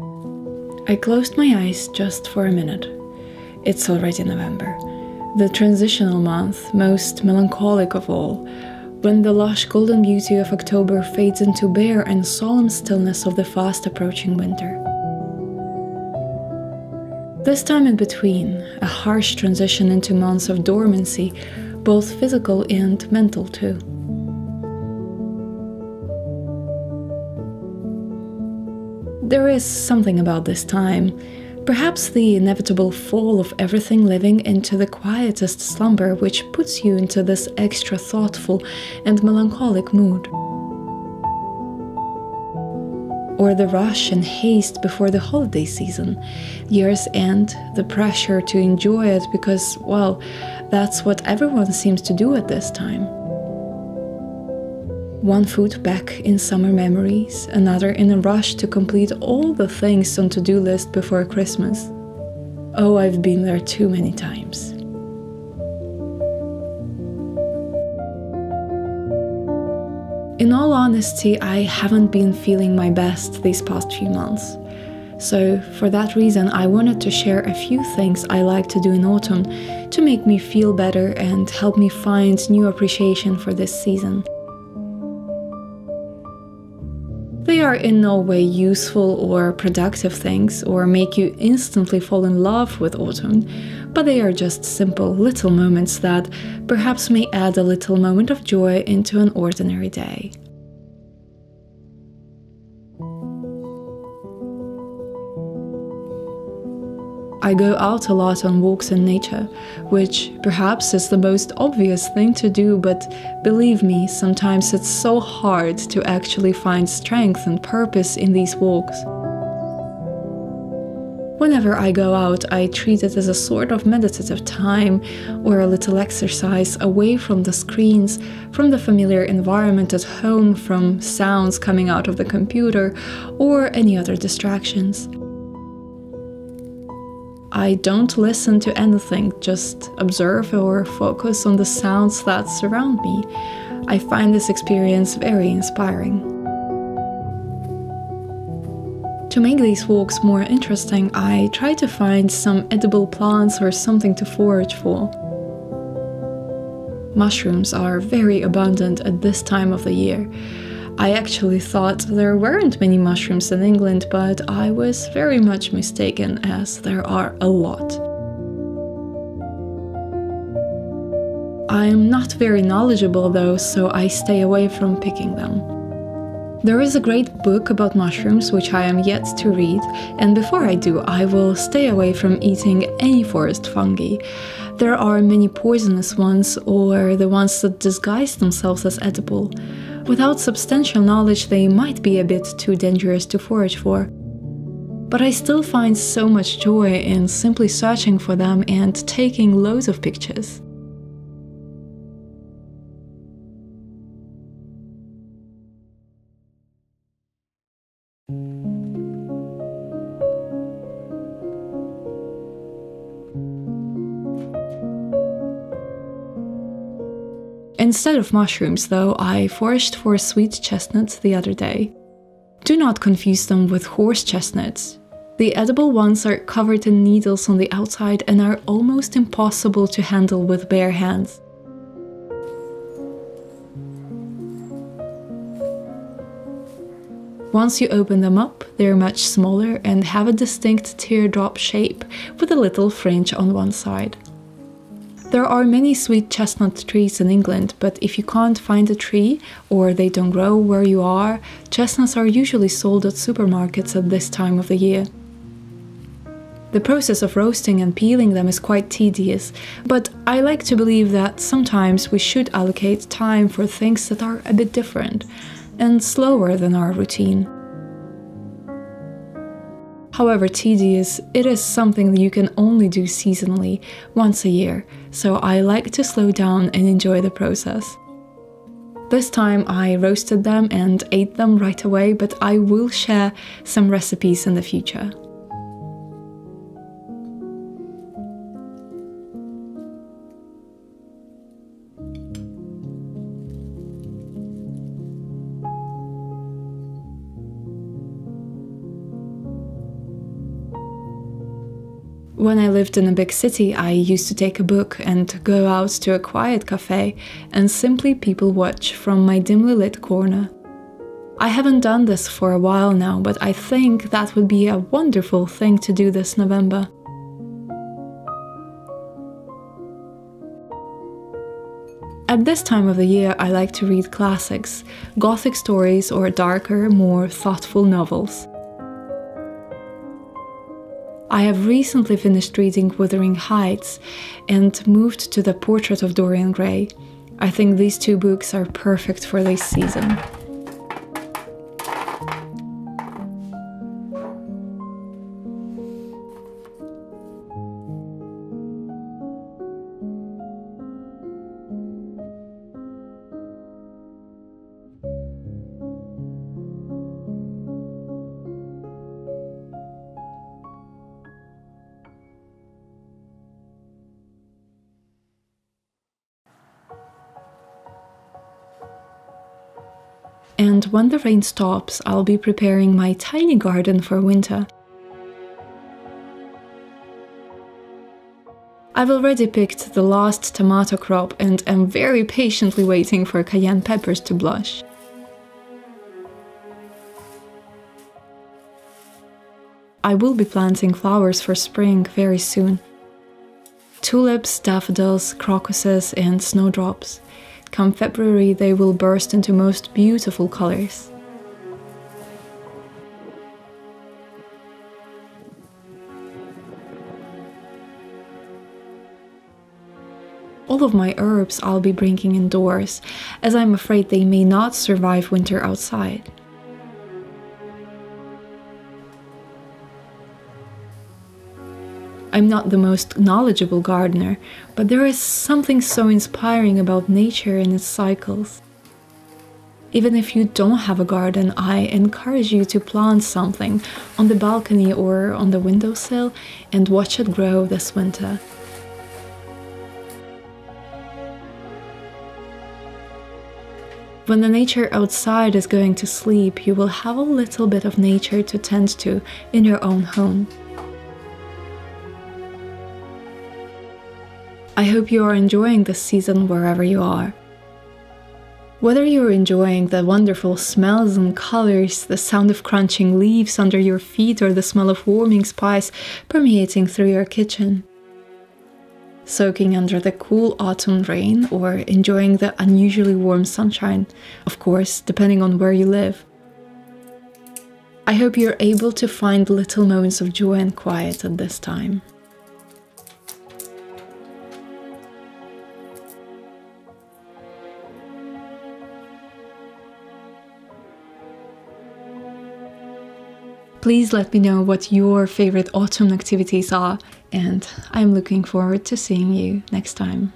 I closed my eyes just for a minute. It's already November, the transitional month, most melancholic of all, when the lush golden beauty of October fades into bare and solemn stillness of the fast approaching winter. This time in between, a harsh transition into months of dormancy, both physical and mental too. There is something about this time, perhaps the inevitable fall of everything living into the quietest slumber, which puts you into this extra thoughtful and melancholic mood. Or the rush and haste before the holiday season, year's end, the pressure to enjoy it because, well, that's what everyone seems to do at this time. One foot back in summer memories, another in a rush to complete all the things on to-do list before Christmas. Oh, I've been there too many times. In all honesty, I haven't been feeling my best these past few months. So, for that reason, I wanted to share a few things I like to do in autumn to make me feel better and help me find new appreciation for this season. They are in no way useful or productive things or make you instantly fall in love with autumn, but they are just simple little moments that perhaps may add a little moment of joy into an ordinary day. I go out a lot on walks in nature, which perhaps is the most obvious thing to do, but believe me, sometimes it's so hard to actually find strength and purpose in these walks. Whenever I go out, I treat it as a sort of meditative time or a little exercise away from the screens, from the familiar environment at home, from sounds coming out of the computer, or any other distractions. I don't listen to anything, just observe or focus on the sounds that surround me. I find this experience very inspiring. To make these walks more interesting, I try to find some edible plants or something to forage for. Mushrooms are very abundant at this time of the year. I actually thought there weren't many mushrooms in England, but I was very much mistaken as there are a lot. I'm not very knowledgeable though, so I stay away from picking them. There is a great book about mushrooms which I am yet to read, and before I do, I will stay away from eating any forest fungi. There are many poisonous ones, or the ones that disguise themselves as edible. Without substantial knowledge, they might be a bit too dangerous to forage for. But I still find so much joy in simply searching for them and taking loads of pictures. Instead of mushrooms, though, I foraged for sweet chestnuts the other day. Do not confuse them with horse chestnuts. The edible ones are covered in needles on the outside and are almost impossible to handle with bare hands. Once you open them up, they're much smaller and have a distinct teardrop shape with a little fringe on one side. There are many sweet chestnut trees in England, but if you can't find a tree or they don't grow where you are, chestnuts are usually sold at supermarkets at this time of the year. The process of roasting and peeling them is quite tedious, but I like to believe that sometimes we should allocate time for things that are a bit different and slower than our routine. However tedious, it is something that you can only do seasonally, once a year, so I like to slow down and enjoy the process. This time I roasted them and ate them right away, but I will share some recipes in the future. When I lived in a big city, I used to take a book and go out to a quiet cafe and simply people watch from my dimly lit corner. I haven't done this for a while now, but I think that would be a wonderful thing to do this November. At this time of the year, I like to read classics, gothic stories, or darker, more thoughtful novels. I have recently finished reading Wuthering Heights and moved to the portrait of Dorian Gray. I think these two books are perfect for this season. And when the rain stops, I'll be preparing my tiny garden for winter. I've already picked the last tomato crop and am very patiently waiting for cayenne peppers to blush. I will be planting flowers for spring very soon. Tulips, daffodils, crocuses and snowdrops. Come February, they will burst into most beautiful colors. All of my herbs I'll be bringing indoors, as I'm afraid they may not survive winter outside. I'm not the most knowledgeable gardener, but there is something so inspiring about nature and its cycles. Even if you don't have a garden, I encourage you to plant something on the balcony or on the windowsill and watch it grow this winter. When the nature outside is going to sleep, you will have a little bit of nature to tend to in your own home. I hope you are enjoying this season wherever you are. Whether you're enjoying the wonderful smells and colors, the sound of crunching leaves under your feet, or the smell of warming spice permeating through your kitchen, soaking under the cool autumn rain, or enjoying the unusually warm sunshine, of course, depending on where you live. I hope you're able to find little moments of joy and quiet at this time. Please let me know what your favorite autumn activities are, and I'm looking forward to seeing you next time.